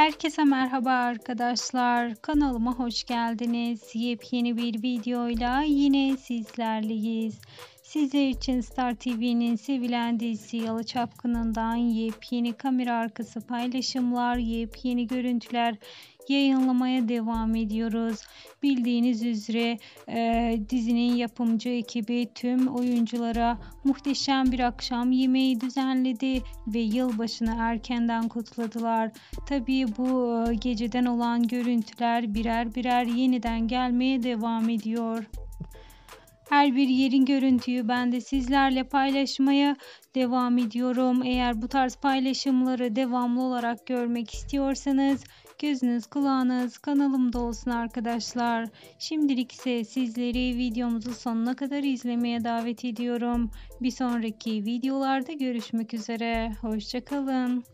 Herkese merhaba arkadaşlar. Kanalıma hoş geldiniz. Yepyeni bir videoyla yine sizlerleyiz. Sizler için Star TV'nin sevilen dizisi Yalı Çapkını'ndan yepyeni kamera arkası paylaşımlar, yepyeni görüntüler yayınlamaya devam ediyoruz. Bildiğiniz üzere e, dizinin yapımcı ekibi tüm oyunculara muhteşem bir akşam yemeği düzenledi ve yılbaşını erkenden kutladılar. Tabii bu e, geceden olan görüntüler birer birer yeniden gelmeye devam ediyor. Her bir yerin görüntüyü ben de sizlerle paylaşmaya devam ediyorum. Eğer bu tarz paylaşımları devamlı olarak görmek istiyorsanız gözünüz kulağınız kanalımda olsun arkadaşlar. Şimdilik ise sizleri videomuzu sonuna kadar izlemeye davet ediyorum. Bir sonraki videolarda görüşmek üzere. Hoşçakalın.